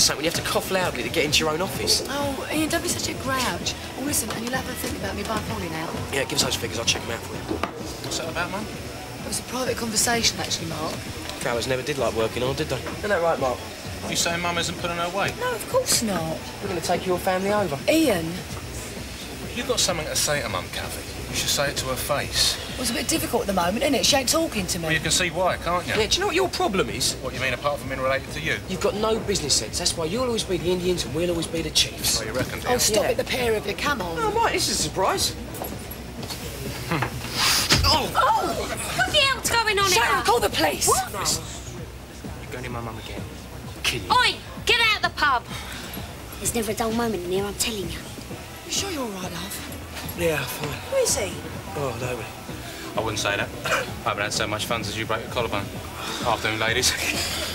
or something when you have to cough loudly to get into your own office? Oh, Ian, don't be such a grouch. Oh, listen, and you'll have a think about me by morning now. Yeah, give us those figures. I'll check them out for you. What's that about, Mum? It was a private conversation, actually, Mark. Fellas never did like working hard, did they? Isn't that right, Mark? You saying Mum isn't putting her weight? No, of course not. We're going to take your family over. Ian, You've got something to say to Mum, Kathy. You should say it to her face. It was a bit difficult at the moment, isn't it? She ain't talking to me. Well, me. you can see why, can't you? Yeah, do you know what your problem is? What you mean, apart from being related to you? You've got no business sense. That's why you'll always be the Indians and we'll always be the Chiefs. Well, you reckon, Oh, stop Yeah. it, the pair of you. Come on. Oh, right, this is a surprise. Hmm. Oh. oh, what the hell's going on Sharon, here? call the police. What? You're going to my mum again. Kill you. Oi, get out of the pub. There's never a dull moment in here, I'm telling you. You sure you're all right, love? Yeah, fine. Where is he? Oh, nobody. I wouldn't say that. I haven't had so much fun since you broke your collarbone. Afternoon, ladies.